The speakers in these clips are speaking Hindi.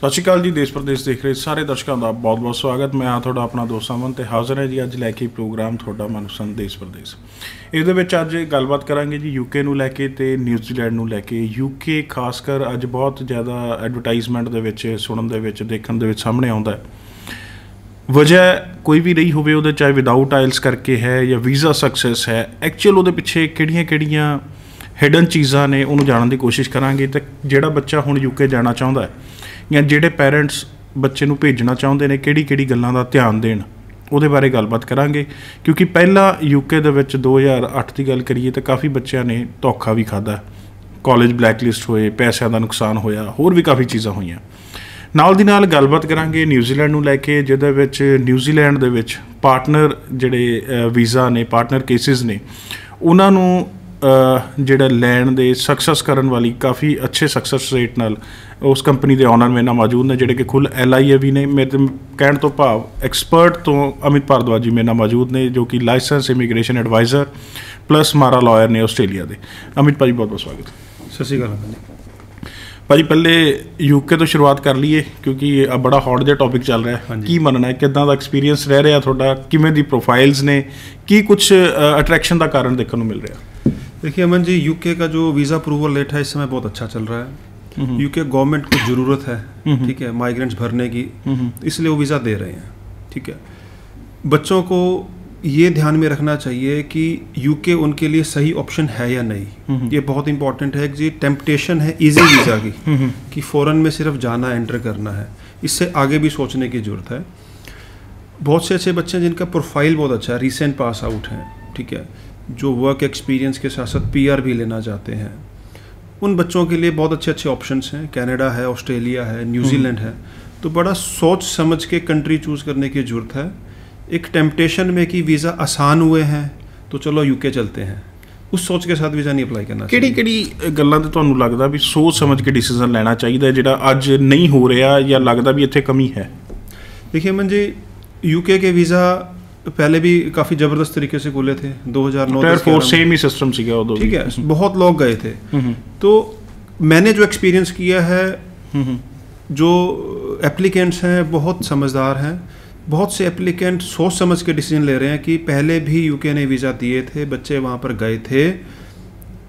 ਸਤਿ ਸ਼੍ਰੀ ਅਕਾਲ ਜੀ, ਦੇਸ਼ ਪ੍ਰਦੇਸ਼ ਦੇਖ ਰਹੇ ਸਾਰੇ ਦਰਸ਼ਕਾਂ ਦਾ ਬਹੁਤ-ਬਹੁਤ ਸਵਾਗਤ। ਮੈਂ ਆ ਤੁਹਾਡਾ ਆਪਣਾ ਦੋਸਤ ਅਮਨ ਤੇ ਹਾਜ਼ਰ ਹੈ ਜੀ ਅੱਜ ਲੈ ਕੇ ਪ੍ਰੋਗਰਾਮ ਤੁਹਾਡਾ ਮਨਪਸੰਦ ਦੇਸ਼ ਪ੍ਰਦੇਸ਼। ਇਹਦੇ ਵਿੱਚ ਅੱਜ ਗੱਲਬਾਤ ਕਰਾਂਗੇ ਜੀ ਯੂਕੇ ਨੂੰ ਲੈ ਕੇ ਤੇ ਨਿਊਜ਼ੀਲੈਂਡ ਨੂੰ ਲੈ ਕੇ। ਯੂਕੇ ਖਾਸ ਕਰ ਅੱਜ ਬਹੁਤ ਜ਼ਿਆਦਾ ਐਡਵਰਟਾਈਜ਼ਮੈਂਟ ਦੇ ਵਿੱਚ, ਸੁਣਨ ਦੇ ਵਿੱਚ, ਦੇਖਣ ਦੇ ਵਿੱਚ ਸਾਹਮਣੇ ਆਉਂਦਾ ਹੈ। ਵਜ੍ਹਾ ਕੋਈ ਵੀ ਰਹੀ ਹੋਵੇ ਉਹਦੇ, ਚਾਹੇ ਵਿਦਆਊਟ ਆਇਲਸ ਕਰਕੇ ਹੈ ਜਾਂ ਵੀਜ਼ਾ ਸਕਸੈਸ ਹੈ ਐਕਚੁਅਲ ਉਹਦੇ ਪਿੱਛੇ ਕਿਹੜੀਆਂ-ਕਿਹੜੀਆਂ ਹਿਡਨ ਚੀਜ਼ਾਂ ਨੇ, ਉਹਨੂੰ ਜਾਣਨ ਦੀ ਕੋਸ਼ਿਸ਼ ਕਰਾਂਗੇ ਤੇ ਜਿਹੜਾ ਬੱਚਾ ਹੁਣ ਯੂਕੇ ਜਾਣਾ ਚਾਹੁੰਦਾ ਹੈ ਜਾਂ ਜਿਹੜੇ ਪੇਰੈਂਟਸ ਬੱਚੇ ਨੂੰ ਭੇਜਣਾ ਚਾਹੁੰਦੇ ਨੇ, ਕਿਹੜੀ-ਕਿਹੜੀ ਗੱਲਾਂ ਦਾ ਧਿਆਨ ਦੇਣ, ਉਹਦੇ ਬਾਰੇ ਗੱਲਬਾਤ ਕਰਾਂਗੇ। ਕਿਉਂਕਿ ਪਹਿਲਾਂ ਯੂਕੇ ਦੇ ਵਿੱਚ 2008 ਦੀ ਗੱਲ ਕਰੀਏ ਤਾਂ ਕਾਫੀ ਬੱਚਿਆਂ ਨੇ ਧੋਖਾ ਵੀ ਖਾਦਾ ਕਾਲਜ ਬਲੈਕਲਿਸਟ ਹੋਏ, ਪੈਸਿਆਂ ਦਾ ਨੁਕਸਾਨ ਹੋਇਆ, ਹੋਰ ਵੀ ਕਾਫੀ ਚੀਜ਼ਾਂ ਹੋਈਆਂ। ਨਾਲ ਦੀ ਨਾਲ ਗੱਲਬਾਤ ਕਰਾਂਗੇ ਨਿਊਜ਼ੀਲੈਂਡ ਨੂੰ ਲੈ ਕੇ, ਜਿਹਦੇ ਵਿੱਚ ਨਿਊਜ਼ੀਲੈਂਡ ਦੇ ਵਿੱਚ ਪਾਰਟਨਰ ਜਿਹੜੇ ਵੀਜ਼ਾ ਨੇ ਪਾਰਟਨਰ ਕੇਸਿਸ ਨੇ, ਉਹਨਾਂ ਨੂੰ ਜਿਹੜਾ ਲੈਣ ਦੇ ਸਕਸੈਸ ਕਰਨ ਵਾਲੀ ਕਾਫੀ ਅੱਛੇ ਸਕਸੈਸ ਰੇਟ ਨਾਲ ਉਸ ਕੰਪਨੀ ਦੇ ਓਨਰ ਮੇਰੇ ਨਾਲ ਮੌਜੂਦ ਨੇ ਜਿਹੜੇ ਕਿ ਖੁੱਲ ਐਲਆਈਏ ਵੀ ਨੇ। ਮੇਰੇ ਕਹਿਣ ਤੋਂ ਭਾਵ ਐਕਸਪਰਟ ਤੋਂ ਅਮਿਤ ਭਾਰਦਵਾਜ ਜੀ ਮੇਰੇ ਨਾਲ ਮੌਜੂਦ ਨੇ ਜੋ ਕਿ licence immigration adviser plus MARA lawyer ਨੇ ਆਸਟ੍ਰੇਲੀਆ ਦੇ। ਅਮਿਤ ਭਾਜੀ ਬਹੁਤ ਬਹੁਤ ਸਵਾਗਤ। ਸਤਿ ਸ਼੍ਰੀ ਅਕਾਲ ਜੀ ਭਾਜੀ ਪਹਿਲੇ ਯੂਕੇ ਤੋਂ ਸ਼ੁਰੂਆਤ ਕਰ ਲਈਏ ਕਿਉਂਕਿ ਇਹ ਬੜਾ ਹੌਟ ਜਿਹਾ ਟੌਪਿਕ ਚੱਲ ਰਿਹਾ ਹੈ। ਕੀ ਮੰਨਣਾ ਹੈ? ਕਿਦਾਂ ਦਾ ਐਕਸਪੀਰੀਅੰਸ ਰਹਿ ਰਿਹਾ ਤੁਹਾਡਾ? ਕਿਵੇਂ ਦੀ ਪ੍ਰੋਫਾਈਲਸ ਨੇ? ਕੀ ਕੁਝ ਅਟਰੈਕਸ਼ਨ ਦਾ ਕਾਰਨ ਦੇਖਣ ਨੂੰ ਮਿਲ ਰਿਹਾ? देखिए अमन जी यूके का जो वीज़ा अप्रूवल रेट है इस समय बहुत अच्छा चल रहा है। यूके गवर्नमेंट को ज़रूरत है ठीक है माइग्रेंट्स भरने की। इसलिए वो वीज़ा दे रहे हैं ठीक है। बच्चों को ये ध्यान में रखना चाहिए कि यूके उनके लिए सही ऑप्शन है या नहीं। ये बहुत इंपॉर्टेंट है कि टेम्पटेशन है इजी वीज़ा की कि फ़ौरन में सिर्फ़ जाना एंटर करना है। इससे आगे भी सोचने की ज़रूरत है। बहुत से अच्छे बच्चे हैं जिनका प्रोफ़ाइल बहुत अच्छा है रिसेंट पास आउट हैं ठीक है। जो वर्क एक्सपीरियंस के साथ साथ पीआर भी लेना चाहते हैं उन बच्चों के लिए बहुत अच्छे अच्छे ऑप्शंस हैं कनाडा है ऑस्ट्रेलिया है न्यूजीलैंड है तो बड़ा सोच समझ के कंट्री चूज़ करने की ज़रूरत है एक टेम्पटेशन में कि वीज़ा आसान हुए हैं तो चलो यूके चलते हैं ਉਸ ਸੋਚ ਕੇ ਸਾਥ ਵੀਜ਼ਾ ਨਹੀਂ ਅਪਲਾਈ ਕਰਨਾ ਕਿਹੜੀ ਕਿਹੜੀ ਗੱਲਾਂ ਤੇ ਤੁਹਾਨੂੰ ਲੱਗਦਾ ਵੀ ਸੋਚ ਸਮਝ ਕੇ ਡਿਸੀਜਨ ਲੈਣਾ ਚਾਹੀਦਾ ਜਿਹੜਾ ਅੱਜ ਨਹੀਂ ਹੋ ਰਿਹਾ ਜਾਂ ਲੱਗਦਾ ਵੀ ਇੱਥੇ ਕਮੀ ਹੈ देखिए मन जी यूके के वीज़ा पहले भी काफ़ी ज़बरदस्त तरीके से खुले थे 2009 टायर फोर्स सेम ही सिस्टम ठीक है बहुत लोग गए थे। तो मैंने जो एक्सपीरियंस किया है जो एप्लीकेंट्स हैं बहुत समझदार हैं। बहुत से एप्लीकेंट सोच समझ के डिसीज़न ले रहे हैं कि पहले भी यूके ने वीज़ा दिए थे बच्चे वहाँ पर गए थे।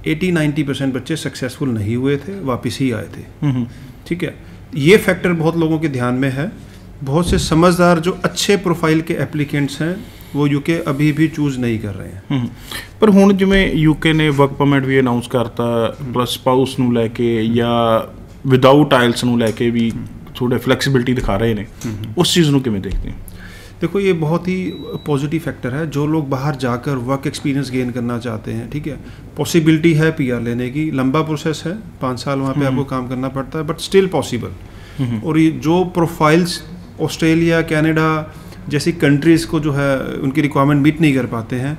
80-90 परसेंट बच्चे सक्सेसफुल नहीं हुए थे वापस ही आए थे। ठीक है ये फैक्टर बहुत लोगों के ध्यान में है। बहुत से समझदार जो अच्छे प्रोफाइल के एप्लीकेंट्स हैं वो यूके अभी भी ਚੂਜ਼ ਨਹੀਂ ਕਰ ਰਹੇ ਹਨ ਪਰ ਹੁਣ ਜਿਵੇਂ ਯੂਕੇ ਨੇ ਵਰਕ ਪਰਮਿਟ ਵੀ ਅਨਾਉਂਸ ਕਰਤਾ ਪਲੱਸ ਸਪਾਊਸ ਨੂੰ ਲੈ ਕੇ ਜਾਂ ਵਿਦਆਊਟ ਆਇਲਸ ਨੂੰ ਲੈ ਕੇ ਵੀ ਥੋੜੇ ਫਲੈਕਸੀਬਿਲਿਟੀ ਦਿਖਾ ਰਹੇ ਨੇ ਉਸ ਚੀਜ਼ ਨੂੰ ਕਿਵੇਂ ਦੇਖਦੇ ਹੋ देखो ये बहुत ही पॉजिटिव फैक्टर है जो लोग बाहर जाकर वर्क एक्सपीरियंस गेन करना चाहते हैं ठीक है पॉसिबिलिटी है पीआर लेने की लंबा प्रोसेस है पाँच साल वहाँ पे आपको काम करना पड़ता है बट स्टिल पॉसिबल और ये जो प्रोफाइल्स ऑस्ट्रेलिया कनाडा जैसी कंट्रीज़ को जो है उनकी रिक्वायरमेंट मीट नहीं कर पाते हैं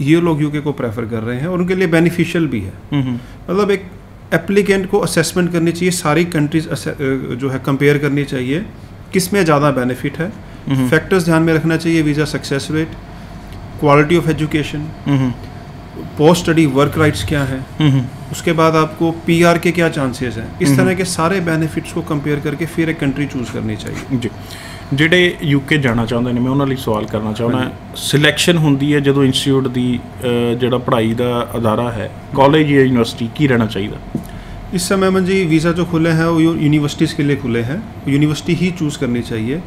ये लोग यूके को प्रेफर कर रहे हैं और उनके लिए बेनिफिशियल भी है। मतलब एक एप्लीकेंट को असेसमेंट करनी चाहिए सारी कंट्रीज़ जो है कंपेयर करनी चाहिए किसमें ज़्यादा बेनिफिट है। फैक्टर्स ध्यान में रखना चाहिए visa success rate quality of education post study work rights क्या हैं। उसके बाद आपको पीआर के क्या चांसेस हैं इस तरह के सारे बेनिफिट्स को कंपेयर करके फिर एक कंट्री चूज करनी चाहिए ਜੀ ਜਿਹੜੇ ਯੂਕੇ ਜਾਣਾ ਚਾਹੁੰਦੇ ਨੇ ਮੈਂ ਉਹਨਾਂ ਲਈ ਸਵਾਲ ਕਰਨਾ ਚਾਹੁੰਦਾ ਸਿਲੈਕਸ਼ਨ ਹੁੰਦੀ ਹੈ ਜਦੋਂ ਇੰਸਟੀਚਿਊਟ ਦੀ ਜਿਹੜਾ ਪੜ੍ਹਾਈ ਦਾ ਅਦਾਰਾ ਹੈ ਕਾਲਜ ਜਾਂ ਯੂਨੀਵਰਸਿਟੀ ਕੀ ਰਹਿਣਾ ਚਾਹੀਦਾ इस समय मन जी वीज़ा जो खुले हैं वो यूनिवर्सिटीज़ के लिए खुले हैं यूनिवर्सिटी ही चूज़ करनी चाहिए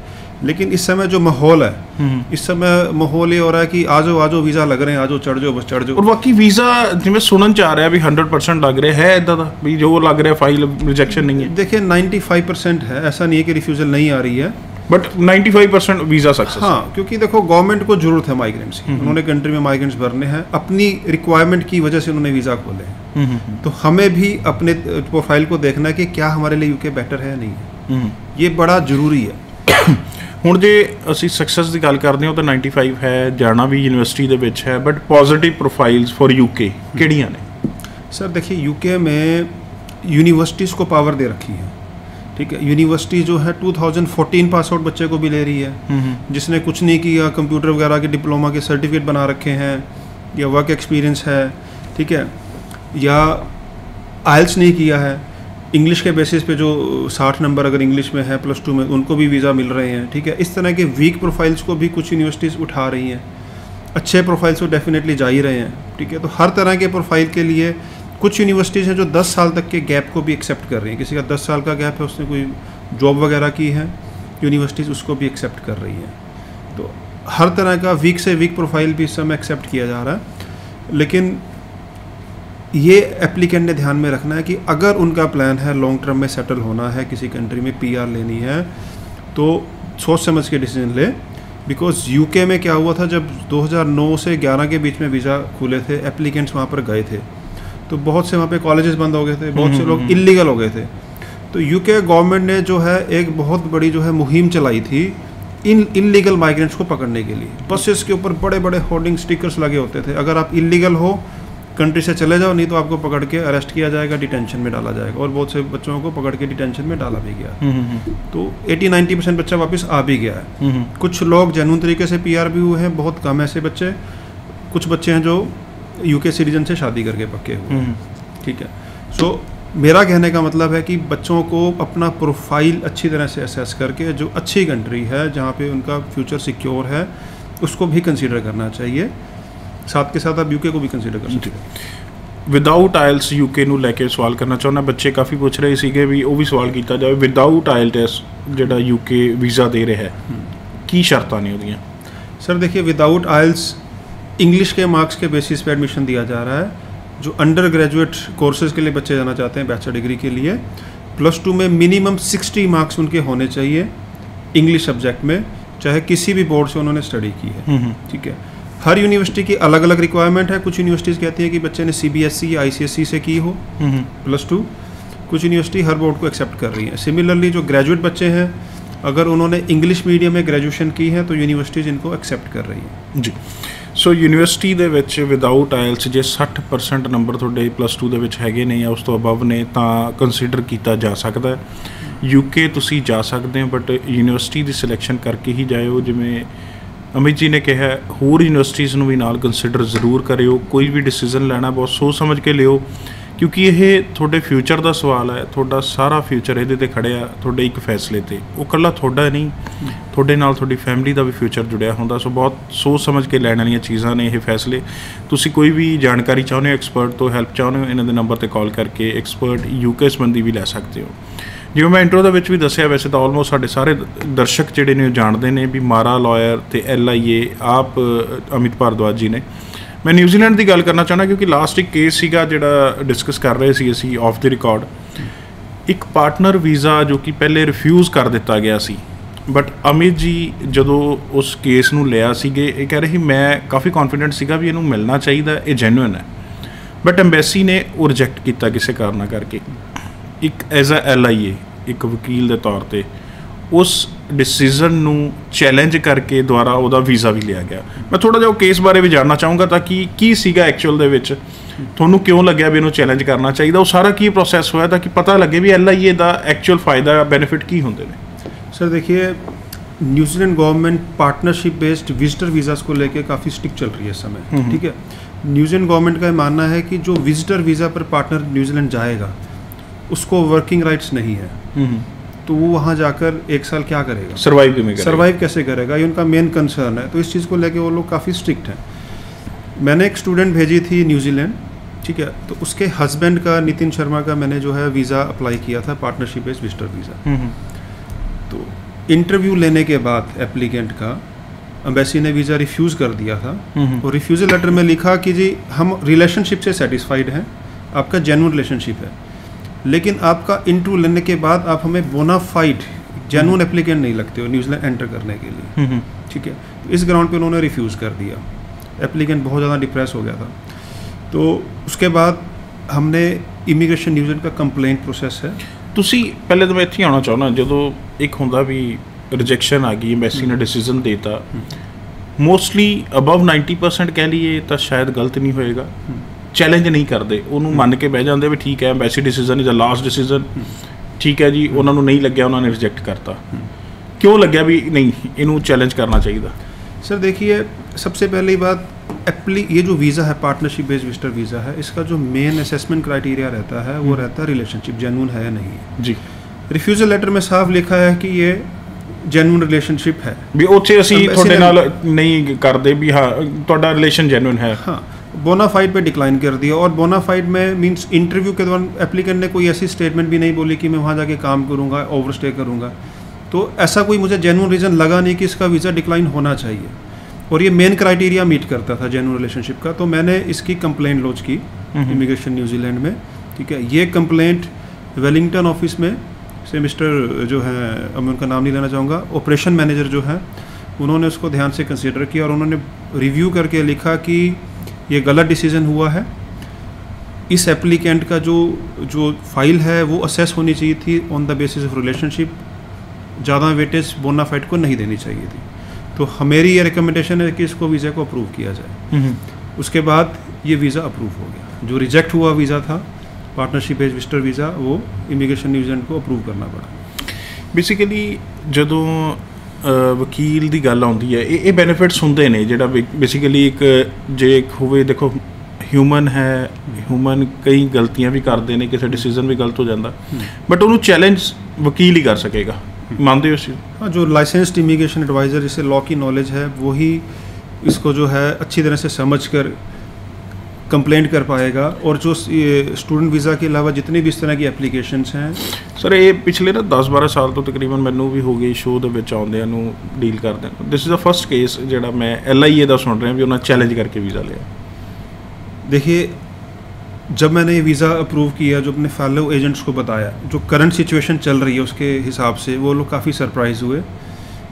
लेकिन इस समय जो माहौल है हम्म। इस समय माहौल ये हो रहा है कि आज आज वीज़ा लग रहे हैं आज चढ़ जाओ बस चढ़ जाओ। और बाकी वीज़ा जिम्मे सुन चाह रहे हैं अभी हंड्रेड परसेंट लग रहे हैं दादा भी जो लग रहा है फ़ाइल रिजेक्शन नहीं है। देखिए नाइन्टी फाइव परसेंट है ऐसा नहीं है कि रिफ्यूज़ल नहीं आ रही है। बट 95 परसेंट वीज़ा सक्सेस हाँ क्योंकि देखो गवर्नमेंट को ज़रूरत है माइग्रेंट्स की। हम्म। उन्होंने कंट्री में माइग्रेंट्स भरने हैं अपनी रिक्वायरमेंट की वजह से उन्होंने वीज़ा खोले हैं। हम्म, तो हमें भी अपने प्रोफ़ाइल को देखना है कि क्या हमारे लिए यूके बेटर है नहीं है। ये बड़ा ज़रूरी है। ਹੁਣ ਜੇ ਅਸੀਂ ਸਕਸੈਸ ਦੀ ਗੱਲ ਕਰਦੇ ਹਾਂ ਤਾਂ 95 ਹੈ ਜਾਣਾ ਵੀ ਯੂਨੀਵਰਸਿਟੀ ਦੇ ਵਿੱਚ है but positive profiles for UK ਕਿਹੜੀਆਂ ਨੇ? सर देखिए यूके में यूनिवर्सिटीज़ को पावर दे रखी है ठीक है यूनिवर्सिटी जो है 2014 पास आउट बच्चे को भी ले रही है जिसने कुछ नहीं किया कंप्यूटर वगैरह के डिप्लोमा के सर्टिफिकेट बना रखे हैं या वर्क एक्सपीरियंस है ठीक है या आयल्स नहीं किया है इंग्लिश के बेसिस पे जो साठ नंबर अगर इंग्लिश में है प्लस टू में, उनको भी वीज़ा मिल रहे हैं, ठीक है? इस तरह के वीक प्रोफाइल्स को भी कुछ यूनिवर्सिटीज़ उठा रही हैं। अच्छे प्रोफाइल्स तो डेफिनेटली जा ही रहे हैं, ठीक है? तो हर तरह के प्रोफ़ाइल के लिए कुछ यूनिवर्सिटीज़ हैं जो 10 साल तक के गैप को भी एक्सेप्ट कर रही हैं। किसी का 10 साल का गैप है, उसने कोई जॉब वगैरह की है यूनिवर्सिटीज़ उसको भी एक्सेप्ट कर रही हैं। तो हर तरह का वीक से वीक प्रोफ़ाइल भी इस समय एक्सेप्ट किया जा रहा है। लेकिन ये एप्लीकेंट ने ध्यान में रखना है कि अगर उनका प्लान है लॉन्ग टर्म में सेटल होना है किसी कंट्री में पीआर लेनी है तो सोच समझ के डिसीज़न ले। बिकॉज़ यूके में क्या हुआ था जब 2009 से 11 के बीच में वीज़ा खुले थे एप्लीकेंट्स वहाँ पर गए थे। तो बहुत से वहाँ पे कॉलेजेस बंद हो गए थे बहुत से लोग इलीगल हो गए थे। तो यूके गवर्नमेंट ने जो है एक बहुत बड़ी जो है मुहिम चलाई थी इन इलीगल माइग्रेंट्स को पकड़ने के लिए। बसेस के ऊपर बड़े बड़े होर्डिंग स्टिकर्स लगे होते थे। अगर आप इलीगल हो कंट्री से चले जाओ नहीं तो आपको पकड़ के अरेस्ट किया जाएगा डिटेंशन में डाला जाएगा। और बहुत से बच्चों को पकड़ के डिटेंशन में डाला भी गया। तो 80 90 परसेंट बच्चा वापस आ भी गया है। कुछ लोग जेनून तरीके से पीआर भी हुए हैं बहुत कम ऐसे बच्चे। कुछ बच्चे हैं जो यूके सिटीजन से शादी करके पक्के हुए। ठीक है। सो मेरा कहने का मतलब है कि बच्चों को अपना प्रोफ़ाइल अच्छी तरह से असेस करके जो अच्छी कंट्री है जहाँ पे उनका फ्यूचर सिक्योर है उसको भी कंसीडर करना चाहिए। साथ के साथ आप यूके को ਵੀ ਕੰਸੀਡਰ ਕਰ ਸਕਦੇ ਹੋ ਵਿਦਆਊਟ ਆਇਲਸ ਯੂਕੇ ਨੂੰ ਲੈ ਕੇ ਸਵਾਲ ਕਰਨਾ ਚਾਹੁੰਦਾ ਬੱਚੇ ਕਾਫੀ ਪੁੱਛ ਰਹੇ ਸੀਗੇ ਵੀ ਉਹ ਵੀ ਸਵਾਲ ਕੀਤਾ ਜਾਵੇ ਵਿਦਆਊਟ ਆਇਲਟਸ ਜਿਹੜਾ ਯੂਕੇ ਵੀਜ਼ਾ ਦੇ ਰਿਹਾ ਹੈ ਕੀ ਸ਼ਰਤਾਂ ਨੇ ਉਹਦੀਆਂ सर देखिए विदाउट आइल्स इंग्लिश के मार्क्स के बेसिस पे एडमिशन दिया जा रहा है जो अंडर ग्रेजुएट कोर्सेज के लिए बच्चे जाना चाहते हैं बैचलर डिग्री के लिए प्लस टू में मिनिमम 60 मार्क्स उनके होने चाहिए इंग्लिश सब्जेक्ट में चाहे किसी भी बोर्ड से उन्होंने स्टडी की है ठीक है हर यूनिवर्सिटी की अलग अलग रिक्वायरमेंट है कुछ यूनिवर्सिटीज़ कहती हैं कि बच्चे ने सी या आई से की हो प्लस टू कुछ यूनिवर्सिटी हर बोर्ड को एक्सेप्ट कर रही है सिमिलरली जो ग्रेजुएट बच्चे हैं अगर उन्होंने इंग्लिश मीडियम में ग्रेजुएशन की है तो यूनिवर्सिटीज़ इनको एक्सेप्ट कर रही है ਜੀ ਸੋ ਯੂਨੀਵਰਸਿਟੀ ਦੇ ਵਿੱਚ ਵਿਦਆਊਟ ਆਇਲਸ ਜੇ 60% ਨੰਬਰ ਤੁਹਾਡੇ ਪਲੱਸ 2 ਦੇ ਵਿੱਚ ਹੈਗੇ ਨੇ ਜਾਂ ਉਸ ਤੋਂ ਅਬਵ ਨੇ ਤਾਂ ਕੰਸੀਡਰ ਕੀਤਾ ਜਾ ਸਕਦਾ ਹੈ ਯੂਕੇ ਤੁਸੀਂ ਜਾ ਸਕਦੇ ਹੋ ਬਟ ਯੂਨੀਵਰਸਿਟੀ ਦੀ ਸਿਲੈਕਸ਼ਨ ਕਰਕੇ ਹੀ ਜਾਇਓ ਜਿਵੇਂ ਅਮਿਤ ਜੀ ਨੇ ਕਿਹਾ, ਹੋਰ ਯੂਨੀਵਰਸਿਟੀਜ਼ ਨੂੰ ਵੀ ਨਾਲ ਕੰਸੀਡਰ ਜ਼ਰੂਰ ਕਰਿਓ, ਕੋਈ ਵੀ ਡਿਸੀਜਨ ਲੈਣਾ ਬਹੁਤ ਸੋਚ ਸਮਝ ਕੇ ਲਿਓ, ਕਿਉਂਕਿ ਇਹ ਤੁਹਾਡੇ ਫਿਊਚਰ ਦਾ ਸਵਾਲ ਹੈ, ਤੁਹਾਡਾ ਸਾਰਾ ਫਿਊਚਰ ਇਹਦੇ ਤੇ ਖੜਿਆ, ਤੁਹਾਡੇ ਇੱਕ ਫੈਸਲੇ ਤੇ। ਉਹ ਕੱਲਾ ਤੁਹਾਡਾ ਨਹੀਂ, ਤੁਹਾਡੇ ਨਾਲ ਤੁਹਾਡੀ ਫੈਮਿਲੀ ਦਾ ਵੀ ਫਿਊਚਰ ਜੁੜਿਆ ਹੁੰਦਾ, ਸੋ ਬਹੁਤ ਸੋਚ ਸਮਝ ਕੇ ਲੈਣ ਵਾਲੀਆਂ ਚੀਜ਼ਾਂ ਨੇ ਇਹ ਫੈਸਲੇ। ਤੁਸੀਂ ਕੋਈ ਵੀ ਜਾਣਕਾਰੀ ਚਾਹੁੰਦੇ ਹੋ ਐਕਸਪਰਟ ਤੋਂ ਹੈਲਪ ਚਾਹੁੰਦੇ ਹੋ, ਇਹਨਾਂ ਦੇ ਨੰਬਰ ਤੇ ਕਾਲ ਕਰਕੇ ਐਕਸਪਰਟ ਯੂਕੇ ਸੰਬੰਧੀ ਵੀ ਲੈ ਸਕਦੇ ਹੋ। ਜਿਵੇਂ ਮੈਂ ਇੰਟਰੋ ਦੇ ਵਿੱਚ ਵੀ ਦੱਸਿਆ, ਵੈਸੇ ਤਾਂ ਆਲਮੋਸਟ ਸਾਡੇ ਸਾਰੇ ਦਰਸ਼ਕ ਜਿਹੜੇ ਨੇ ਉਹ ਜਾਣਦੇ ਨੇ ਵੀ ਮਾਰਾ ਲਾਇਰ ਤੇ ਐਲਆਈਏ ਆਪ ਅਮਿਤ ਭਾਰਦਵਾਜ ਜੀ ਨੇ। ਮੈਂ ਨਿਊਜ਼ੀਲੈਂਡ ਦੀ ਗੱਲ ਕਰਨਾ ਚਾਹਣਾ ਕਿਉਂਕਿ ਲਾਸਟ ਇੱਕ ਕੇਸ ਸੀਗਾ ਜਿਹੜਾ ਡਿਸਕਸ ਕਰ ਰਹੇ ਸੀ ਅਸੀਂ ਆਫ ਦੀ ਰਿਕਾਰਡ ਇੱਕ ਪਾਰਟਨਰ ਵੀਜ਼ਾ ਜੋ ਕਿ ਪਹਿਲੇ ਰਿਫਿਊਜ਼ ਕਰ ਦਿੱਤਾ ਗਿਆ ਸੀ। ਬਟ ਅਮਿਤ ਜੀ ਜਦੋਂ ਉਸ ਕੇਸ ਨੂੰ ਲਿਆ ਸੀਗੇ, ਇਹ ਕਹਿ ਰਹੇ ਸੀ, ਮੈਂ ਕਾਫੀ ਕੌਨਫੀਡੈਂਟ ਸੀਗਾ ਵੀ ਇਹਨੂੰ ਮਿਲਣਾ ਚਾਹੀਦਾ, ਇਹ ਜੈਨੂਇਨ ਹੈ। ਬਟ ਐਮਬੈਸੀ ਨੇ ਉਹ ਰਿਜੈਕਟ ਕੀਤਾ ਕਿਸੇ ਕਾਰਨਾ ਕਰਕੇ। ਇੱਕ ਐਜ਼ ਅ ਐਲਆਈਏ ਇੱਕ ਵਕੀਲ ਦੇ ਤੌਰ ਤੇ ਉਸ ਡਿਸੀਜਨ ਨੂੰ ਚੈਲੰਜ ਕਰਕੇ ਦੁਆਰਾ ਉਹਦਾ ਵੀਜ਼ਾ ਵੀ ਲਿਆ ਗਿਆ ਮੈਂ ਥੋੜਾ ਜਿਹਾ ਉਹ ਕੇਸ ਬਾਰੇ ਵੀ ਜਾਣਨਾ ਚਾਹੂੰਗਾ ਤਾਂ ਕਿ ਕੀ ਸੀਗਾ ਐਕਚੁਅਲ ਦੇ ਵਿੱਚ ਤੁਹਾਨੂੰ ਕਿਉਂ ਲੱਗਿਆ ਵੀ ਇਹਨੂੰ ਚੈਲੰਜ ਕਰਨਾ ਚਾਹੀਦਾ ਉਹ ਸਾਰਾ ਕੀ ਪ੍ਰੋਸੈਸ ਹੋਇਆ ਤਾਂ ਕਿ ਪਤਾ ਲੱਗੇ ਵੀ ਐਲਆਈਏ ਦਾ ਐਕਚੁਅਲ ਫਾਇਦਾ ਬੈਨੀਫਿਟ ਕੀ ਹੁੰਦੇ ਨੇ सर देखिए New Zealand government partnership based visitor visas को लेके काफ़ी स्ट्रिक्ट चल रही है इस समय ठीक है न्यूजीलैंड गवर्नमेंट का ये मानना है कि जो विजिटर वीज़ा पर पार्टनर न्यूजीलैंड जाएगा उसको वर्किंग राइट्स नहीं है। तो वो वहाँ जाकर एक साल क्या करेगा? सर्वाइव क्यों सर्वाइव कैसे करेगा? ये उनका मेन कंसर्न है। तो इस चीज़ को लेके वो लोग काफ़ी स्ट्रिक्ट हैं। मैंने एक स्टूडेंट भेजी थी न्यूजीलैंड ठीक है? तो उसके हस्बैंड का नितिन शर्मा का मैंने जो है वीज़ा अप्लाई किया था पार्टनरशिप एज विस्टर वीज़ा तो इंटरव्यू लेने के बाद एप्लीकेंट का अम्बेसी ने वीज़ा रिफ्यूज़ कर दिया था। और रिफ्यूज़ल लेटर में लिखा कि जी हम रिलेशनशिप से सेटिस्फाइड हैं। आपका जेनुअन रिलेशनशिप है। लेकिन आपका इंटरव्यू लेने के बाद आप हमें बोनाफाइड जेन्युइन एप्लीकेंट नहीं लगते हो न्यूजीलैंड एंटर करने के लिए ठीक है इस ग्राउंड पे उन्होंने रिफ्यूज़ कर दिया एप्लीकेंट बहुत ज़्यादा डिप्रेस हो गया था तो उसके बाद हमने इमिग्रेशन न्यूजीलैंड का कंप्लेंट प्रोसेस है ਤੁਸੀਂ ਪਹਿਲੇ ਤਾਂ ਮੈਂ ਇੱਥੇ ਹੀ ਆਉਣਾ ਚਾਹੁੰਦਾ ਜਦੋਂ ਇੱਕ ਹੁੰਦਾ ਵੀ ਰਿਜੈਕਸ਼ਨ ਆ ਗਈ ਐਮਬੈਸੀ ਨੇ ਡਿਸੀਜਨ ਦੇਤਾ ਮੋਸਟਲੀ ਅਬਵ 90% ਕਹਿ ਲਈਏ ਤਾਂ ਸ਼ਾਇਦ ਗਲਤ ਨਹੀਂ ਹੋਏਗਾ ਚੈਲੰਜ ਨਹੀਂ ਕਰਦੇ ਉਹਨੂੰ ਮੰਨ ਕੇ ਬਹਿ ਜਾਂਦੇ ਵੀ ਠੀਕ ਹੈ embassy decision is a last decision ਠੀਕ ਹੈ ਜੀ ਉਹਨਾਂ ਨੂੰ ਨਹੀਂ ਲੱਗਿਆ ਉਹਨਾਂ ਨੇ ਰਿਜੈਕਟ ਕਰਤਾ ਕਿਉਂ ਲੱਗਿਆ ਵੀ ਨਹੀਂ ਇਹਨੂੰ ਚੈਲੰਜ ਕਰਨਾ ਚਾਹੀਦਾ सर देखिए सबसे पहली बात एप्ली ये जो वीज़ा है पार्टनरशिप बेस्ड विजिटर वीज़ा है इसका जो मेन असेसमेंट क्राइटेरिया रहता है वो रहता है रिलेशनशिप जेन्यून है या नहीं है ਜੀ रिफ्यूज़ल लेटर में साफ लिखा है कि ये जेन्यून रिलेशनशिप है ਵੀ ਉੱਥੇ ਅਸੀਂ Embassy ਤੁਹਾਡੇ ਨੇ- ਨਾਲ ਨਹੀਂ ਕਰਦੇ ਵੀ ਹਾਂ ਤੁਹਾਡਾ ਰਿਲੇਸ਼ਨ ਜੈਨੂਇਨ ਹੈ हाँ बोनाफाइड पे डिक्लाइन कर दिया और बोनाफाइड में मींस इंटरव्यू के दौरान एप्लीकेंट ने कोई ऐसी स्टेटमेंट भी नहीं बोली कि मैं वहाँ जाके काम करूँगा ओवर स्टे करूँगा। तो ऐसा कोई मुझे जेन्यून रीज़न लगा नहीं कि इसका वीज़ा डिक्लाइन होना चाहिए। और ये मेन क्राइटेरिया मीट करता था जेन्यून रिलेशनशिप का। तो मैंने इसकी कंप्लेंट लॉन्च की इमिग्रेशन न्यूजीलैंड में। ठीक है ये कंप्लेंट वेलिंगटन ऑफ़िस में से मिस्टर जो है अब मैं उनका नाम नहीं लेना चाहूँगा ऑपरेशन मैनेजर जो है उन्होंने उसको ध्यान से कंसिडर किया और उन्होंने रिव्यू करके लिखा कि ये गलत डिसीज़न हुआ है। इस एप्लीकेंट का जो जो फ़ाइल है वो असेस होनी चाहिए थी on the basis of relationship ज़्यादा वेटेज बोनाफाइट को नहीं देनी चाहिए थी। तो हमेरी ये रिकमेंडेशन है कि इसको वीज़ा को अप्रूव किया जाए। हम्म। उसके बाद ये वीज़ा अप्रूव हो गया। जो रिजेक्ट हुआ वीज़ा था पार्टनरशिप एज विस्टर वीज़ा वो इमिग्रेशन न्यूजीलैंड को अप्रूव करना पड़ा। बेसिकली जो ਵਕੀਲ ਦੀ ਗੱਲ ਆਉਂਦੀ ਹੈ ਇਹ ਇਹ ਬੈਨੀਫਿਟਸ ਹੁੰਦੇ ਨੇ ਜਿਹੜਾ ਬੇਸਿਕਲੀ ਇੱਕ ਜੇ ਇੱਕ ਹੋਵੇ ਦੇਖੋ ਹਿਊਮਨ ਹੈ ਹਿਊਮਨ ਕਈ ਗਲਤੀਆਂ ਵੀ ਕਰਦੇ ਨੇ ਕਿਸੇ ਡਿਸੀਜਨ ਵੀ ਗਲਤ ਹੋ ਜਾਂਦਾ ਬਟ ਉਹਨੂੰ ਚੈਲੰਜ ਵਕੀਲ ਹੀ ਕਰ ਸਕੇਗਾ ਮੰਨਦੇ ਹੋ ਤੁਸੀਂ हाँ जो लाइसेंस्ड इमिग्रेशन एडवाइज़र जिसे लॉ की नॉलेज है वही इसको जो है अच्छी तरह से समझ कर कंप्लेंट कर पाएगा और जो स्टूडेंट वीज़ा के अलावा जितनी भी इस तरह की एप्लीकेशंस हैं ਸਰ ਇਹ ਪਿਛਲੇ ਨਾ 10-12 ਸਾਲ ਤੋਂ ਤਕਰੀਬਨ ਮੈਨੂੰ ਵੀ ਹੋ ਗਈ ਸ਼ੋਅ ਦੇ ਵਿੱਚ ਆਉਂਦਿਆਂ ਨੂੰ ਡੀਲ ਕਰਦੇ ਨੂੰ this is the first case ਜਿਹੜਾ ਮੈਂ ਐਲਆਈਏ ਦਾ ਸੁਣ ਰਿਹਾ ਵੀ ਉਹਨਾਂ ਚੈਲੰਜ ਕਰਕੇ ਵੀਜ਼ਾ ਲਿਆ देखिए जब मैंने ये वीज़ा अप्रूव किया जो अपने फैलो एजेंट्स को बताया जो करंट सिचुएशन चल रही है उसके हिसाब से वो लोग काफ़ी सरप्राइज़ हुए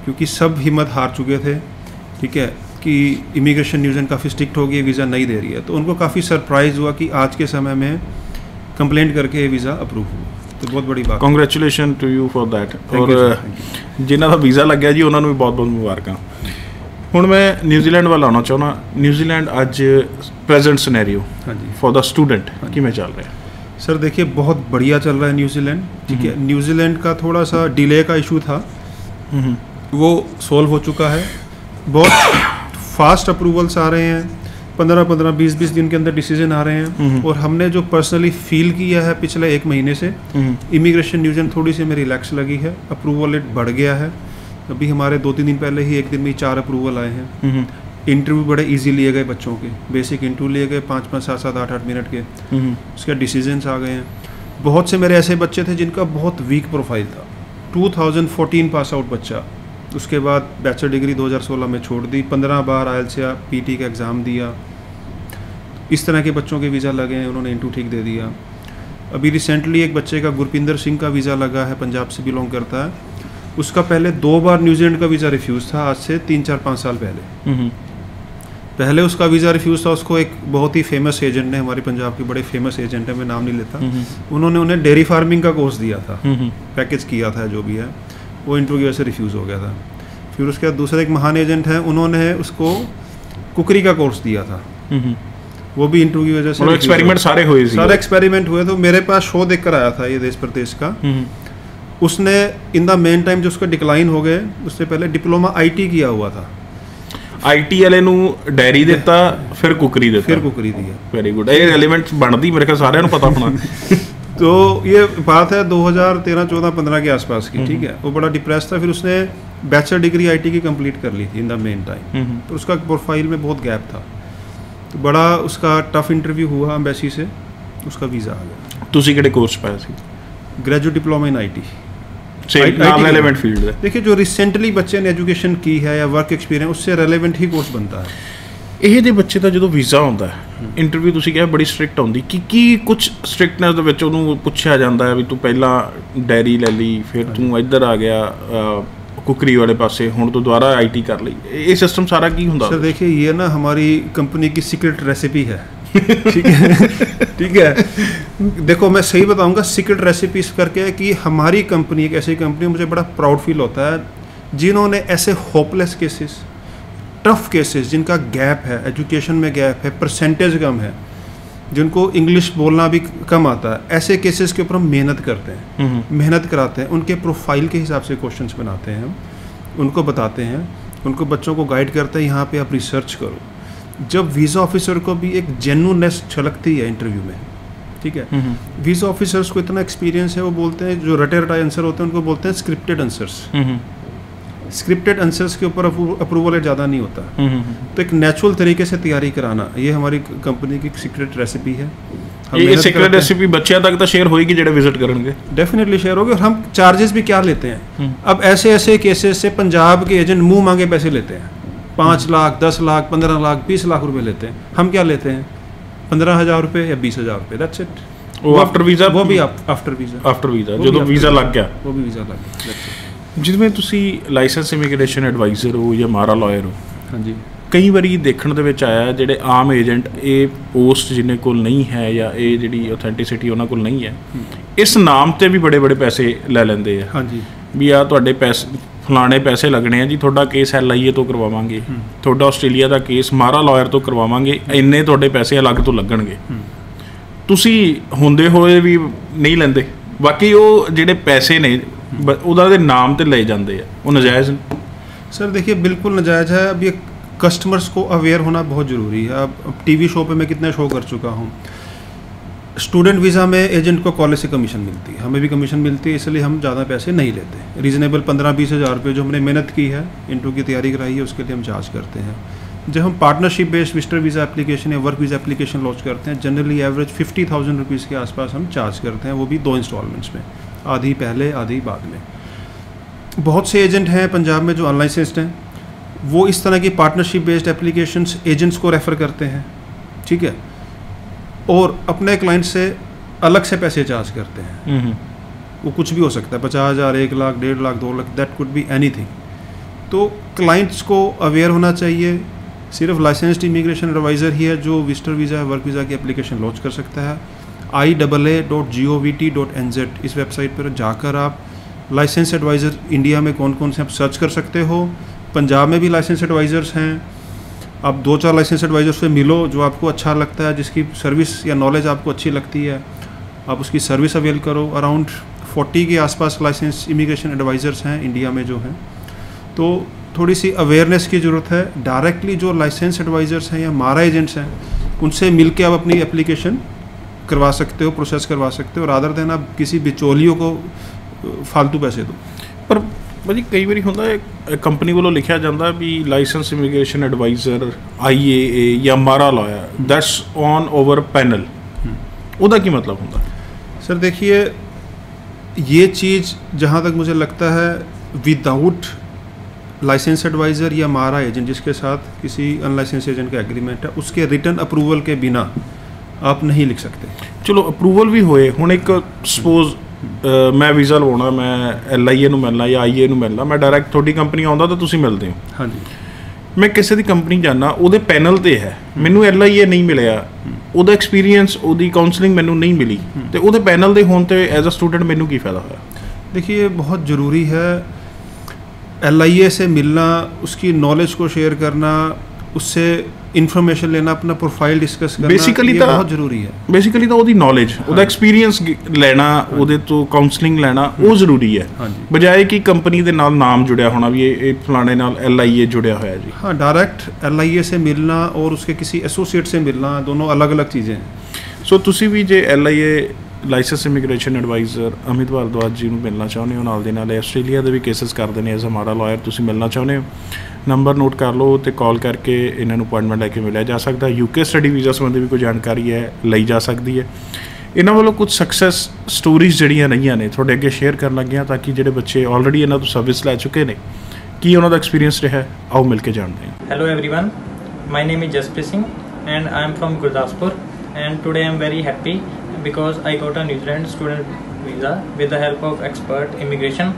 क्योंकि सब हिम्मत हार चुके थे ठीक है कि इमिग्रेशन न्यूज़ काफ़ी स्ट्रिक्ट हो गई वीज़ा नहीं दे रही है। तो उनको काफ़ी सरप्राइज़ हुआ कि आज के समय में कंप्लेंट करके ये वीज़ा अप्रूव हुआ। तो बहुत बड़ी बात congratulation to you for that और जिन्हों का वीज़ा लग गया जी उन्होंने भी बहुत बहुत मुबारक। हाँ हूँ मैं न्यूजीलैंड वाल आना चाहना न्यूजीलैंड अज ਨਿਊਜ਼ੀਲੈਂਡ ਅੱਜ हाँ जी। फॉर द स्टूडेंट ਸਟੂਡੈਂਟ चल रहा है। सर देखिए बहुत बढ़िया चल रहा है न्यूजीलैंड ठीक है हम्म। न्यूजीलैंड का थोड़ा सा डिले का इशू था। हम्म। वो सॉल्व हो चुका है। बहुत फास्ट अप्रूवल्स आ रहे हैं पंद्रह पंद्रह बीस बीस दिन के अंदर डिसीज़न आ रहे हैं। और हमने जो पर्सनली फील किया है पिछले एक महीने से इमिग्रेशन न्यूजन थोड़ी सी हमें रिलैक्स लगी है अप्रूवल रेट बढ़ गया है। अभी हमारे दो तीन दिन पहले ही एक दिन में चार अप्रूवल आए हैं। इंटरव्यू बड़े इजी लिए गए बच्चों के। बेसिक इंटरव्यू लिए गए पाँच पाँच सात सात आठ आठ मिनट के। उसके डिसीजंस आ गए हैं। बहुत से मेरे ऐसे बच्चे थे जिनका बहुत वीक प्रोफ़ाइल था। 2014 पास आउट बच्चा। उसके बाद बैचलर डिग्री 2016 में छोड़ दी 15 बार आयल से पीटी का एग्ज़ाम दिया। इस तरह के बच्चों के वीज़ा लगे हैं उन्होंने इंटू ठीक दे दिया। अभी रिसेंटली एक बच्चे का गुरपिंदर सिंह का वीज़ा लगा है पंजाब से बिलोंग करता है। उसका पहले दो बार न्यूजीलैंड का वीज़ा रिफ्यूज़ था आज से तीन चार पाँच साल पहले। पहले उसका वीज़ा रिफ्यूज़ था उसको एक बहुत ही फ़ेमस एजेंट ने हमारे पंजाब के बड़े फ़ेमस एजेंट है मैं नाम नहीं लेता उन्होंने उन्हें डेयरी फ़ार्मिंग का कोर्स दिया था। पैकेज किया था जो भी है। वो इंटरव्यू की वजह से रिफ्यूज़ हो गया था फिर उसके बाद दूसरा एक महान एजेंट है उन्होंने उसको कुकरी का कोर्स दिया था वो भी इंटरव्यू की वजह से मतलब refuse एक्सपेरिमेंट हो सारे हुए गया। ਸੀ सारे एक्सपेरिमेंट हुए तो मेरे पास शो देख कर आया था ये देश प्रदेश का उसने इन द मेन टाइम जो उसका डिक्लाइन हो गए उससे पहले डिप्लोमा आईटी किया हुआ था ਆਈਟੀ ਵਾਲੇ ਨੂੰ ਡੈਰੀ ਦਿੱਤਾ ਫਿਰ ਕੁਕਰੀ ਦਿੱਤਾ फिर कुकरी दिया ਵੈਰੀ ਗੁੱਡ ਇਹ ਐਲੀਮੈਂਟ ਬਣਦੀ ਮੇਰੇ ਖਿਆਲ ਸਾਰਿਆਂ ਨੂੰ ਪਤਾ ਹੋਣਾ तो ये बात है 2013 14 15 के आसपास की ठीक है वो बड़ा डिप्रेस था फिर उसने बैचलर डिग्री आईटी की कंप्लीट कर ली थी इन द मेन टाइम तो उसका प्रोफाइल में बहुत गैप था तो बड़ा उसका टफ इंटरव्यू हुआ एम्बेसी से उसका वीज़ा आ गया ਤੁਸੀਂ ਕਿਹੜੇ ਕੋਰਸ ਪਾਇਆ ਸੀ graduate diploma in IT same IT non का। ਐਲੀਮੈਂਟ फील्ड ਦੇ देखिए जो रिसेंटली बच्चे ने एजुकेशन की है या वर्क एक्सपीरियंस उससे रेलेवेंट ही कोर्स बनता है ਇਹ ਦੇ ਬੱਚੇ ਦਾ ਜਦੋਂ ਵੀਜ਼ਾ ਆਉਂਦਾ ਹੈ ਇੰਟਰਵਿਊ ਤੁਸੀਂ ਕਿਹਾ ਬੜੀ ਸਟ੍ਰਿਕਟ ਹੁੰਦੀ ਕੀ ਕੀ ਕੁਝ ਸਟ੍ਰਿਕਟਨੈਸ ਦੇ ਵਿੱਚ ਉਹਨੂੰ ਪੁੱਛਿਆ ਜਾਂਦਾ ਹੈ ਵੀ ਤੂੰ ਪਹਿਲਾਂ ਡੈਰੀ ਲੈ ਲਈ ਫਿਰ ਤੂੰ ਇੱਧਰ ਆ ਗਿਆ ਅਹ, ਕੁਕਰੀ ਵਾਲੇ ਪਾਸੇ ਹੁਣ ਤੂੰ ਦੁਬਾਰਾ ਆਈਟੀ ਕਰ ਲਈ ਇਹ ਸਿਸਟਮ ਸਾਰਾ ਕੀ ਹੁੰਦਾ सर देखिए ये ना हमारी कंपनी की सीक्रेट रेसिपी है ठीक है ठीक है देखो मैं सही बताऊंगा सीक्रेट रेसिपी इस करके है कि हमारी कंपनी एक ऐसी कंपनी मुझे बड़ा प्राउड फील होता है जिन्होंने ऐसे होपलेस केसेस टफ केसेस जिनका गैप है एजुकेशन में गैप है परसेंटेज कम है जिनको इंग्लिश बोलना भी कम आता है ऐसे केसेस के ऊपर हम मेहनत करते हैं। हम्म, मेहनत कराते हैं उनके प्रोफ़ाइल के हिसाब से क्वेश्चन बनाते हैं हम उनको बताते हैं उनको बच्चों को गाइड करते हैं यहाँ पे आप रिसर्च करो। जब वीज़ा ऑफिसर को भी एक जेन्यूनेस छलकती है इंटरव्यू में ठीक है? हम्म, वीज़ा ऑफिसर्स को इतना एक्सपीरियंस है वो बोलते हैं जो रटे रटाए आंसर होते हैं उनको बोलते हैं scripted answers hmm, scripted answers के ऊपर अप्रूवल ज़्यादा नहीं होता हम्म, हम्म। तो एक नेचुरल तरीके से तैयारी कराना ये हमारी कंपनी की सीक्रेट रेसिपी है हम ਇਹ मेहनत ਸੀਕ੍ਰੀਟ करते हैं। ਰੈਸਿਪੀ ਬੱਚਿਆਂ ਤੱਕ ਤਾਂ ਸ਼ੇਅਰ ਹੋਏਗੀ ਜਿਹੜੇ ਵਿਜ਼ਿਟ ਕਰਨਗੇ डेफिनेटली शेयर होगी और हम चार्जेस भी क्या लेते हैं हम्म। अब ऐसे ऐसे केसेस से पंजाब के एजेंट मुंह मांगे पैसे लेते हैं पाँच लाख दस लाख पंद्रह लाख बीस लाख रुपए लेते हैं हम क्या लेते हैं पंद्रह हजार रुपये या बीस हजार रुपये दैट्स इट ਉਹ ਆਫਟਰ ਵੀਜ਼ਾ वो भी आफ्टर वीज़ा ਆਫਟਰ ਵੀਜ਼ਾ वो भी ਜਦੋਂ after ਵੀਜ਼ਾ visa। ਲੱਗ ਗਿਆ वो भी वीज़ा लग गया that's it। ਜਿਵੇਂ ਤੁਸੀਂ ਲਾਇਸੈਂਸ ਇਮੀਗ੍ਰੇਸ਼ਨ ਐਡਵਾਈਜ਼ਰ ਹੋ ਜਾਂ ਮਾਰਾ ਲਾਇਰ ਹੋ ਹਾਂਜੀ। ਕਈ ਵਾਰੀ ਦੇਖਣ ਦੇ ਵਿੱਚ ਆਇਆ ਜਿਹੜੇ ਆਮ ਏਜੰਟ ਇਹ ਪੋਸਟ ਜਿਨੇ ਕੋਲ ਨਹੀਂ ਹੈ ਜਾਂ ਇਹ ਜਿਹੜੀ ਆਥੈਂਟਿਸਿਟੀ ਉਹਨਾਂ ਕੋਲ ਨਹੀਂ ਹੈ ਇਸ ਨਾਮ ਤੇ ਵੀ ਬੜੇ ਬੜੇ ਪੈਸੇ ਲੈ ਲੈਂਦੇ ਆ। ਹਾਂਜੀ। ਵੀ ਆ ਤੁਹਾਡੇ ਪੈਸੇ ਫਲਾਣੇ ਪੈਸੇ ਲੱਗਣੇ ਆ ਜੀ ਤੁਹਾਡਾ ਕੇਸ ਐਲਆਈਏ ਤੋਂ ਕਰਵਾਵਾਂਗੇ ਤੁਹਾਡਾ ਆਸਟ੍ਰੇਲੀਆ ਦਾ ਕੇਸ ਮਾਰਾ ਲਾਇਰ ਤੋਂ ਕਰਵਾਵਾਂਗੇ ਇੰਨੇ ਤੁਹਾਡੇ ਪੈਸੇ ਅਲੱਗ ਤੋਂ ਲੱਗਣਗੇ। ਤੁਸੀਂ ਹੁੰਦੇ ਹੋਏ ਵੀ ਨਹੀਂ ਲੈਂਦੇ। ਬਾਕੀ ਉਹ ਜਿਹੜੇ ਪੈਸੇ ਨੇ ਬ- ਉਹਦਾ ਦੇ ਨਾਮ ਤੇ ਲਏ ਜਾਂਦੇ ਆ ਉਹ ਨਜਾਇਜ਼ ਨੇ। सर देखिए बिल्कुल नजायज़ है अब ये कस्टमर्स को अवेयर होना बहुत ज़रूरी है अब अब टीवी शो पे मैं कितने शो कर चुका हूँ स्टूडेंट वीज़ा में एजेंट को कॉलेज से कमीशन मिलती है हमें भी कमीशन मिलती है इसलिए हम ज़्यादा पैसे नहीं लेते रीज़नेबल पंद्रह बीस हज़ार रुपये जो हमने मेहनत की है इंटरव्यू की तैयारी कराई है उसके लिए हम चार्ज करते हैं जब हम partnership based visitor visa application या वर्क वीज़ा एप्लीकेशन लॉन्च करते हैं generally average fifty thousand rupees के आसपास हम चार्ज करते हैं वो भी दो इंस्टॉलमेंट्स में आधी पहले आधी बाद में। बहुत से एजेंट हैं पंजाब में जो अनलाइसेंस्ड हैं वो इस तरह की पार्टनरशिप बेस्ड एप्लीकेशन एजेंट्स को रेफ़र करते हैं ठीक है? और अपने क्लाइंट से अलग से पैसे चार्ज करते हैं। ਹੂੰ ਹੂੰ वो कुछ भी हो सकता है पचास हज़ार एक लाख डेढ़ लाख दो lakh that could be any तो क्लाइंट्स को अवेयर होना चाहिए सिर्फ़ लाइसेंस्ड इमिग्रेशन एडवाइज़र ही है जो विजिटर वीज़ा वर्क वीज़ा की एप्लीकेशन लॉन्च कर सकता है। I double A dot G O V T dot N Z इस वेबसाइट पर जाकर आप लाइसेंस एडवाइज़र इंडिया में कौन कौन से आप सर्च कर सकते हो। पंजाब में भी लाइसेंस एडवाइज़र्स हैं। आप दो चार लाइसेंस एडवाइज़र से मिलो जो आपको अच्छा लगता है, जिसकी सर्विस या नॉलेज आपको अच्छी लगती है। आप उसकी सर्विस अवेल करो। अराउंड 40 के आसपास लाइसेंस इमिग्रेशन एडवाइज़र्स हैं इंडिया में जो हैं। तो थोड़ी सी अवेयरनेस की ज़रूरत है डायरेक्टली जो लाइसेंस एडवाइज़र्स हैं या मारा एजेंट्स हैं उनसे मिल के आप अपनी एप्लीकेशन करवा सकते हो प्रोसेस करवा सकते हो रादर देन आप किसी बिचौलियों को अ, फालतू पैसे दो ਪਰ ਭਾਜੀ ਕਈ ਵਾਰੀ ਹੁੰਦਾ ਹੈ ਕੰਪਨੀ ਵੱਲੋਂ ਲਿਖਿਆ ਜਾਂਦਾ ਵੀ ਲਾਇਸੈਂਸ ਇਮੀਗ੍ਰੇਸ਼ਨ ਐਡਵਾਈਜ਼ਰ ਆਈਏਏ ਜਾਂ ਮਾਰਾ lawyer that's on our panel ਉਹਦਾ ਕੀ ਮਤਲਬ ਹੁੰਦਾ सर देखिए ये चीज़ जहाँ तक मुझे लगता है विदाउट लाइसेंस एडवाइज़र या मारा एजेंट जिसके साथ किसी अनलाइसेंस एजेंट का एग्रीमेंट है उसके रिटर्न अप्रूवल के बिना आप नहीं लिख सकते ਚਲੋ ਅਪਰੂਵਲ ਵੀ ਹੋਏ ਹੁਣ ਇੱਕ ਸਪੋਜ਼ ਮੈਂ ਵੀਜ਼ਾ ਲਵਾਉਣਾ ਮੈਂ ਐਲਆਈਏ ਨੂੰ ਮਿਲਣਾ ਜਾਂ ਆਈਏ ਨੂੰ ਮਿਲਣਾ ਮੈਂ ਡਾਇਰੈਕਟ ਤੁਹਾਡੀ ਕੰਪਨੀ ਆਉਂਦਾ ਤਾਂ ਤੁਸੀਂ ਮਿਲਦੇ ਹੋ हाँ जी ਮੈਂ ਕਿਸੇ ਦੀ ਕੰਪਨੀ ਜਾਣਾ ਉਹਦੇ ਪੈਨਲ ਤੇ ਹੈ ਮੈਨੂੰ ਐਲਆਈਏ ਨਹੀਂ ਮਿਲਿਆ ਉਹਦਾ ਐਕਸਪੀਰੀਅੰਸ ਉਹਦੀ ਕਾਉਂਸਲਿੰਗ ਮੈਨੂੰ ਨਹੀਂ ਮਿਲੀ ਤੇ ਉਹਦੇ ਪੈਨਲ ਦੇ ਹੋਣ ਤੇ ਐਜ਼ ਅ ਸਟੂਡੈਂਟ ਮੈਨੂੰ ਕੀ ਫਾਇਦਾ ਹੋਇਆ देखिए बहुत ज़रूरी है एल से मिलना उसकी नॉलेज को शेयर करना उससे इंफॉर्मेशन लेना अपना प्रोफाइल डिस्कस करना Basically ये तो- बहुत ज़रूरी है ਬੇਸਿਕਲੀ ਤਾਂ ਉਹਦੀ ਨੌਲੇਜ ਉਹਦਾ ਐਕਸਪੀਰੀਅੰਸ ਲੈਣਾ ਉਹਦੇ ਤੋਂ ਕਾਉਂਸਲਿੰਗ ਲੈਣਾ ਉਹ ਜ਼ਰੂਰੀ ਹੈ हाँ जी ਬਜਾਏ ਕਿ ਕੰਪਨੀ ਦੇ ਨਾਲ ਨਾਮ ਜੁੜਿਆ ਹੋਣਾ ਵੀ ਇਹ ਇਹ ਫਲਾਣੇ ਨਾਲ ਐਲਆਈਏ ਜੁੜਿਆ ਹੋਇਆ ਜੀ हाँ डायरेक्ट एल से मिलना और उसके किसी एसोसिएट से मिलना दोनों अलग अलग चीज़ें हैं ਸੋ ਤੁਸੀਂ ਵੀ ਜੇ ਐਲਆਈਏ licence immigration adviser Amit Bhardwaj ji ਨੂੰ ਮਿਲਣਾ ਚਾਹੁੰਦੇ ਹੋ ਨਾਲ ਦੇ ਨਾਲ ਆਸਟ੍ਰੇਲੀਆ ਦੇ ਵੀ ਕੇਸਸ ਕਰਦੇ ਨੇ ਐਜ਼ ਅ ਮਾੜਾ ਲਾਇਰ ਤੁਸੀਂ ਮਿਲਣਾ ਚਾਹੁੰਦੇ ਹੋ। ਨੰਬਰ ਨੋਟ ਕਰ ਲਓ ਤੇ ਕਾਲ ਕਰਕੇ ਇਹਨਾਂ ਨੂੰ ਅਪਾਇੰਟਮੈਂਟ ਲੈ ਕੇ ਮਿਲਿਆ ਜਾ ਸਕਦਾ। ਯੂਕੇ ਸਟੱਡੀ ਵੀਜ਼ਾ ਸੰਬੰਧੀ ਵੀ ਕੋਈ ਜਾਣਕਾਰੀ ਹੈ ਲਈ ਜਾ ਸਕਦੀ ਹੈ। ਇਹਨਾਂ ਵੱਲੋਂ ਕੁਝ ਸਕਸੈਸ ਸਟੋਰੀਜ਼ ਜਿਹੜੀਆਂ ਰਹੀਆਂ ਨੇ ਤੁਹਾਡੇ ਅੱਗੇ ਸ਼ੇਅਰ ਕਰਨ ਲੱਗੀਆਂ ਤਾਂ ਕਿ ਜਿਹੜੇ ਬੱਚੇ ਆਲਰੇਡੀ ਇਹਨਾਂ ਤੋਂ ਸਰਵਿਸ ਲੈ ਚੁੱਕੇ ਨੇ ਕੀ ਉਹਨਾਂ ਦਾ ਐਕਸਪੀਰੀਅੰਸ ਰਿਹਾ ਆਓ ਮਿਲ ਕੇ ਜਾਣਦੇ ਹਾਂ। Hello everyone, my name is Jasprit Singh and I am from Gurdaspur and today I am very happy because I got a New Zealand student visa with the help of expert immigration.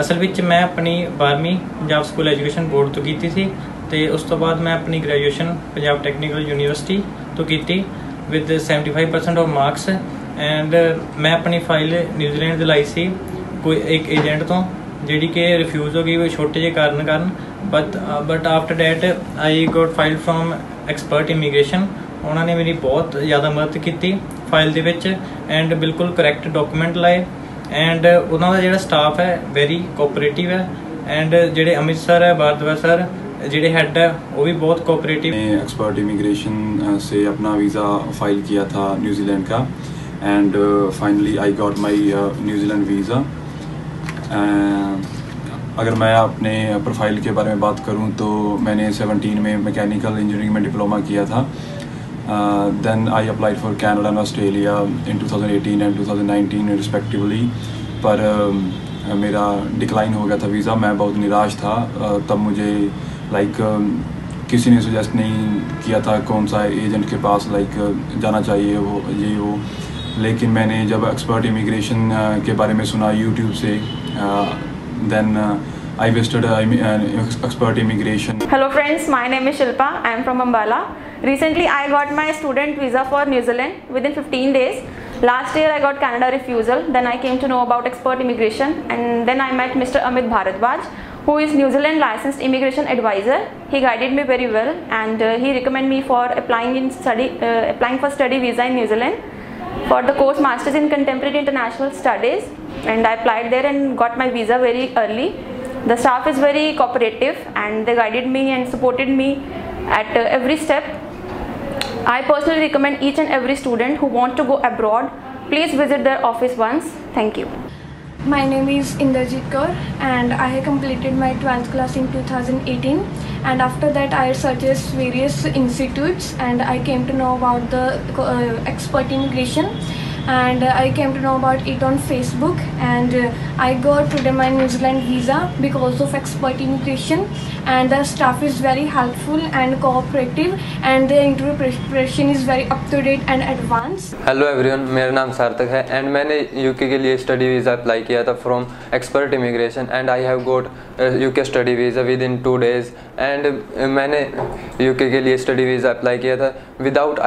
ਅਸਲ ਵਿੱਚ ਮੈਂ ਆਪਣੀ 12ਵੀਂ ਪੰਜਾਬ ਸਕੂਲ ਐਜੂਕੇਸ਼ਨ ਬੋਰਡ ਤੋਂ ਕੀਤੀ ਸੀ ਤੇ ਉਸ ਤੋਂ ਬਾਅਦ ਮੈਂ ਆਪਣੀ ਗ੍ਰੈਜੂਏਸ਼ਨ ਪੰਜਾਬ ਟੈਕਨੀਕਲ ਯੂਨੀਵਰਸਿਟੀ ਤੋਂ ਕੀਤੀ ਵਿਦ 75% ਆਫ ਮਾਰਕਸ ਐਂਡ ਮੈਂ ਆਪਣੀ ਫਾਈਲ ਨਿਊਜ਼ੀਲੈਂਡ ਦੀ ਲਾਈ ਸੀ ਕੋਈ ਇੱਕ ਏਜੰਟ ਤੋਂ, ਜਿਹੜੀ ਕਿ ਰਿਫਿਊਜ਼ ਹੋ ਗਈ ਉਹ ਛੋਟੇ ਜਿਹੇ ਕਾਰਨ ਕਾਰਨ। But but after that I got file from expert immigration ਉਹਨਾਂ ਨੇ ਮੇਰੀ ਬਹੁਤ ਜ਼ਿਆਦਾ ਮਦਦ ਕੀਤੀ। ਫਾਈਲ ਦੇ ਵਿੱਚ ਐਂਡ ਬਿਲਕੁਲ ਕਰੈਕਟ ਡਾਕੂਮੈਂਟ ਲਾਏ ਐਂਡ ਉਹਨਾਂ ਦਾ ਜਿਹੜਾ ਸਟਾਫ ਹੈ ਵੈਰੀ ਕੋਆਪਰੇਟਿਵ ਹੈ ਐਂਡ ਜਿਹੜੇ ਅਮਿਤ ਸਰ ਹੈ ਭਾਰਦਵਾਜ ਸਰ ਜਿਹੜੇ ਹੈੱਡ ਹੈ ਉਹ ਵੀ ਬਹੁਤ ਕੋਆਪਰੇਟਿਵ मैंने एक्सपर्ट इमिग्रेशन से अपना वीज़ा फ़ाइल किया था न्यूजीलैंड का and finally I got my New Zealand visa अगर मैं अपने प्रोफाइल के बारे में बात करूं तो मैंने 17 में मैकेनिकल इंजीनियरिंग में डिप्लोमा किया था then I applied for Canada and Australia in 2018 and 2019 respectively पर uh, मेरा डिक्लाइन हो गया था वीज़ा मैं बहुत निराश था। Uh, तब मुझे लाइक किसी ने सजेस्ट नहीं किया था कौन सा एजेंट के पास लाइक जाना चाहिए वो ये वो। लेकिन मैंने जब एक्सपर्ट इमिग्रेशन के बारे में सुना यूट्यूब से then I visited expert immigration Hello friends, my name is Shilpa. I am from Ambala. Recently I got my student visa for New Zealand within 15 days. Last year I got Canada refusal. Then I came to know about expert immigration and then I met Mr. Amit Bharadwaj who is New Zealand licensed immigration advisor. He guided me very well and uh, he recommended me for applying in study uh, applying for study visa in New Zealand for the course Masters in Contemporary International Studies and I applied there and got my visa very early. The staff is very cooperative and they guided me and supported me at uh, every step. I personally recommend each and every student who want to go abroad, please visit their office once. Thank you. My name is Inderjit Kaur and I completed my 12th class in 2018 and after that I searched various institutes and I came to know about the uh, expert immigration and uh, I came to know about it on Facebook and uh, I got today my New Zealand visa because of expert immigration and the staff is very helpful and cooperative and the interview preparation is very up to date and advanced. Hello everyone मेरा नाम सार्थक है एंड मैंने यूके के लिए स्टडी वीज़ा अप्लाई किया था from expert immigration and I have got UK study visa within two days and मैंने यूके के लिए स्टडी वीज़ा अप्लाई किया था विदाउट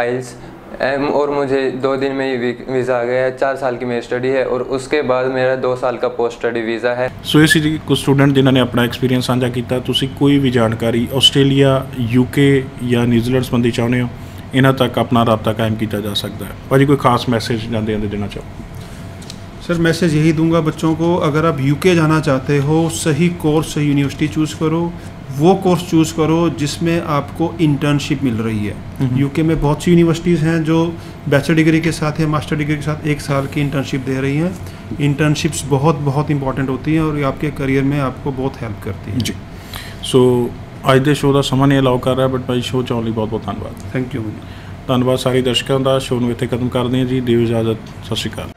आइल्स और मुझे दो दिन में ही वीज़ा आ गया है ਚਾਰ ਸਾਲ की मेरी स्टडी है और उसके बाद मेरा दो साल का पोस्ट स्टडी वीज़ा है ਸੋ ਇਹ ਸੀ ਜੀ ਕੁਝ ਸਟੂਡੈਂਟ ਜਿਨ੍ਹਾਂ ਨੇ ਆਪਣਾ ਐਕਸਪੀਰੀਅੰਸ ਸਾਂਝਾ ਕੀਤਾ ਤੁਸੀਂ ਕੋਈ ਵੀ ਜਾਣਕਾਰੀ ਆਸਟ੍ਰੇਲੀਆ ਯੂਕੇ ਜਾਂ ਨਿਊਜ਼ੀਲੈਂਡ ਸੰਬੰਧੀ ਚਾਹੁੰਦੇ ਹੋ ਇਹਨਾਂ ਤੱਕ ਆਪਣਾ ਰਾਬਤਾ ਕਾਇਮ ਕੀਤਾ ਜਾ ਸਕਦਾ ਹੈ ਭਾਜੀ ਕੋਈ ਖਾਸ ਮੈਸੇਜ ਜਾਂਦੇ ਜਾਂਦੇ ਦੇਣਾ ਚਾਹੋ सर मैसेज यही दूंगा बच्चों को अगर आप यूके जाना चाहते हो सही कोर्स सही यूनिवर्सिटी चूज़ करो वो कोर्स चूज़ करो जिसमें आपको इंटर्नशिप मिल रही है यूके में बहुत सी यूनिवर्सिटीज़ हैं जो बैचलर डिग्री के साथ या मास्टर डिग्री के साथ एक साल की इंटर्नशिप दे रही हैं इंटर्नशिप्स बहुत बहुत इंपॉर्टेंट होती हैं और ये आपके करियर में आपको बहुत हेल्प करती है ਜੀ ਸੋ ਅੱਜ ਦੇ ਸ਼ੋਅ ਦਾ ਸਮਾਂ ਨਹੀਂ ਅਲਾਉ ਕਰ ਰਿਹਾ ਬਟ ਭਾਈ ਸ਼ੋਅ ਚਾਉਣ ਲਈ ਬਹੁਤ ਬਹੁਤ ਧੰਨਵਾਦ थैंक यू ਧੰਨਵਾਦ ਸਾਰੇ ਦਰਸ਼ਕਾਂ ਦਾ ਸ਼ੋਅ ਨੂੰ ਇੱਥੇ ਖਤਮ ਕਰਦੇ ਹਾਂ ਜੀ ਦਿਓ ਇਜਾਜ਼ਤ ਸਤਿ ਸ਼੍ਰੀ ਅਕਾਲ